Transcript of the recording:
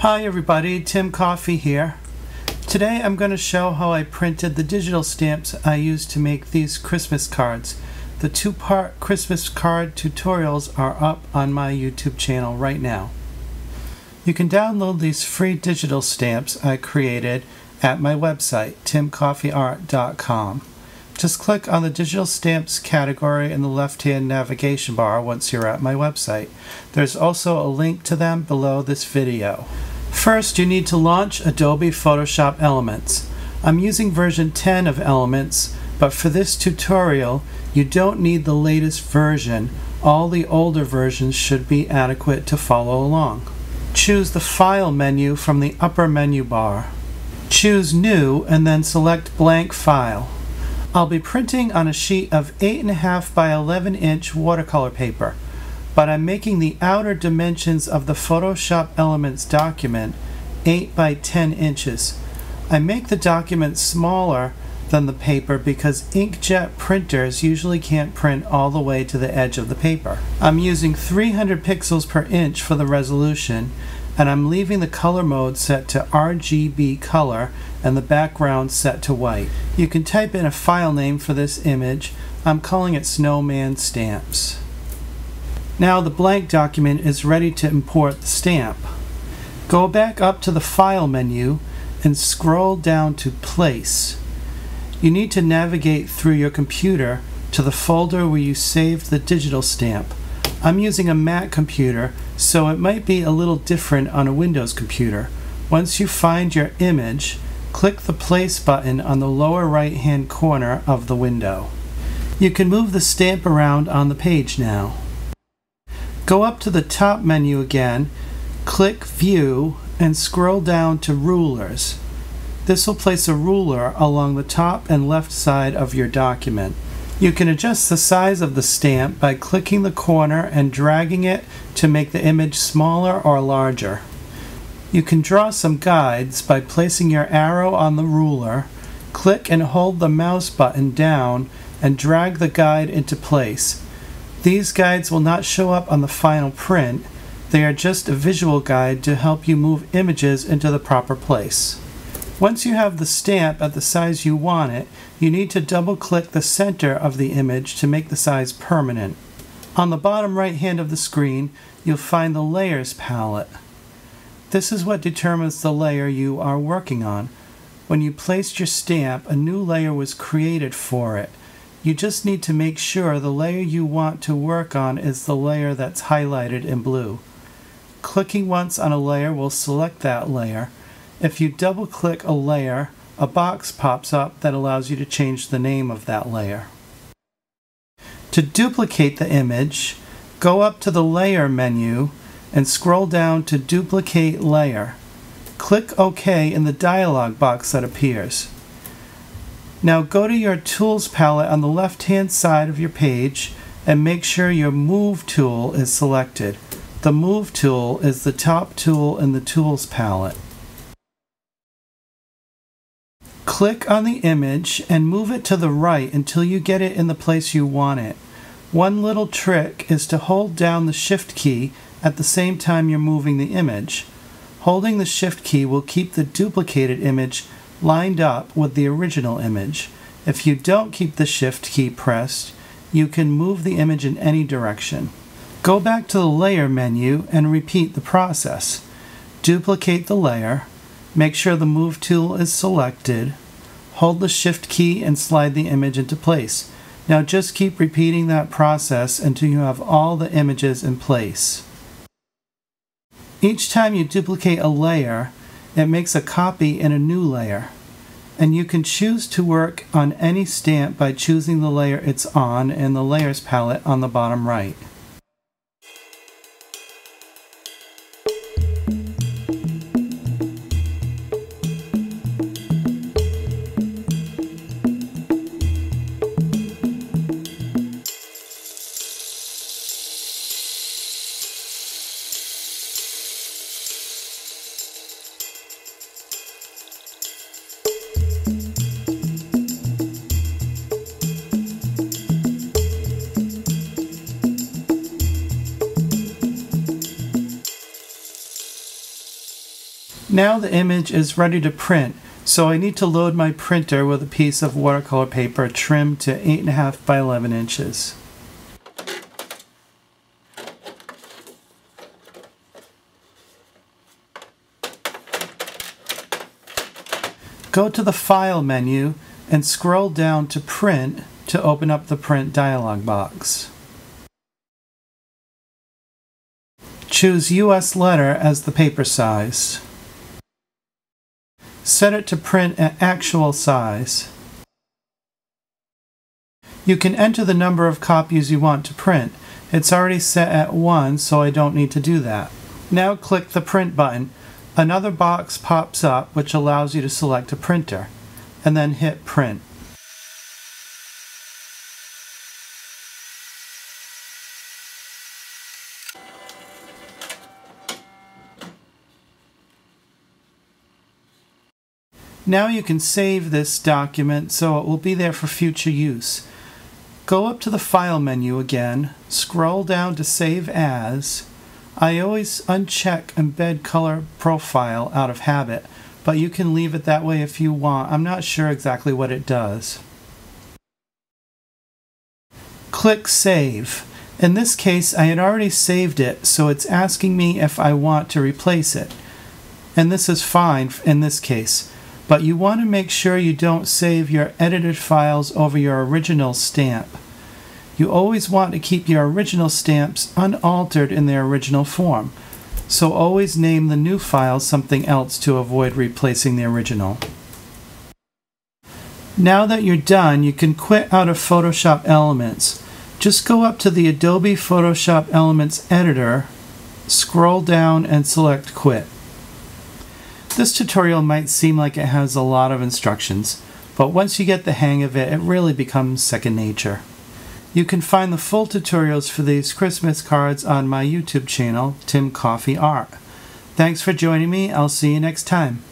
Hi everybody, Tim Coffey here. Today I'm going to show how I printed the digital stamps I used to make these Christmas cards. The two-part Christmas card tutorials are up on my YouTube channel right now. You can download these free digital stamps I created at my website, timcoffeyart.com. Just click on the digital stamps category in the left-hand navigation bar once you're at my website. There's also a link to them below this video. First, you need to launch Adobe Photoshop Elements. I'm using version 10 of Elements, but for this tutorial, you don't need the latest version. All the older versions should be adequate to follow along. Choose the File menu from the upper menu bar. Choose New and then select Blank File. I'll be printing on a sheet of 8.5 by 11 inch watercolor paper, but I'm making the outer dimensions of the Photoshop Elements document 8 by 10 inches. I make the document smaller than the paper because inkjet printers usually can't print all the way to the edge of the paper. I'm using 300 pixels per inch for the resolution and I'm leaving the color mode set to RGB color and the background set to white. You can type in a file name for this image. I'm calling it Snowman Stamps. Now the blank document is ready to import the stamp. Go back up to the File menu and scroll down to Place. You need to navigate through your computer to the folder where you saved the digital stamp. I'm using a Mac computer, so it might be a little different on a Windows computer. Once you find your image, click the Place button on the lower right hand corner of the window. You can move the stamp around on the page now. Go up to the top menu again, click View, and scroll down to Rulers. This will place a ruler along the top and left side of your document. You can adjust the size of the stamp by clicking the corner and dragging it to make the image smaller or larger. You can draw some guides by placing your arrow on the ruler, click and hold the mouse button down and drag the guide into place. These guides will not show up on the final print, they are just a visual guide to help you move images into the proper place. Once you have the stamp at the size you want it, you need to double click the center of the image to make the size permanent. On the bottom right hand of the screen, you'll find the Layers palette. This is what determines the layer you are working on. When you placed your stamp, a new layer was created for it. You just need to make sure the layer you want to work on is the layer that's highlighted in blue. Clicking once on a layer will select that layer. If you double click a layer, a box pops up that allows you to change the name of that layer. To duplicate the image, go up to the Layer menu and scroll down to Duplicate Layer. Click OK in the dialog box that appears. Now go to your Tools palette on the left hand side of your page and make sure your Move tool is selected. The Move tool is the top tool in the Tools palette. Click on the image and move it to the right until you get it in the place you want it. One little trick is to hold down the Shift key at the same time you're moving the image. Holding the Shift key will keep the duplicated image lined up with the original image. If you don't keep the Shift key pressed, you can move the image in any direction. Go back to the Layer menu and repeat the process. Duplicate the layer, make sure the Move tool is selected, hold the Shift key and slide the image into place. Now just keep repeating that process until you have all the images in place. Each time you duplicate a layer, it makes a copy in a new layer. And you can choose to work on any stamp by choosing the layer it's on in the Layers palette on the bottom right. Now the image is ready to print, so I need to load my printer with a piece of watercolor paper trimmed to 8.5 by 11 inches. Go to the File menu and scroll down to Print to open up the Print dialog box. Choose US letter as the paper size. Set it to print at actual size. You can enter the number of copies you want to print. It's already set at 1, so I don't need to do that. Now click the Print button Another box pops up which allows you to select a printer and then hit print. Now you can save this document so it will be there for future use. Go up to the File menu again, scroll down to Save As, I always uncheck embed color profile out of habit, but you can leave it that way if you want. I'm not sure exactly what it does. Click Save. In this case, I had already saved it, so it's asking me if I want to replace it. And this is fine in this case, but you want to make sure you don't save your edited files over your original stamp. You always want to keep your original stamps unaltered in their original form, so always name the new file something else to avoid replacing the original. Now that you're done, you can quit out of Photoshop Elements. Just go up to the Adobe Photoshop Elements editor, scroll down and select Quit. This tutorial might seem like it has a lot of instructions, but once you get the hang of it, it really becomes second nature. You can find the full tutorials for these Christmas cards on my YouTube channel, Tim Coffey Art. Thanks for joining me. I'll see you next time.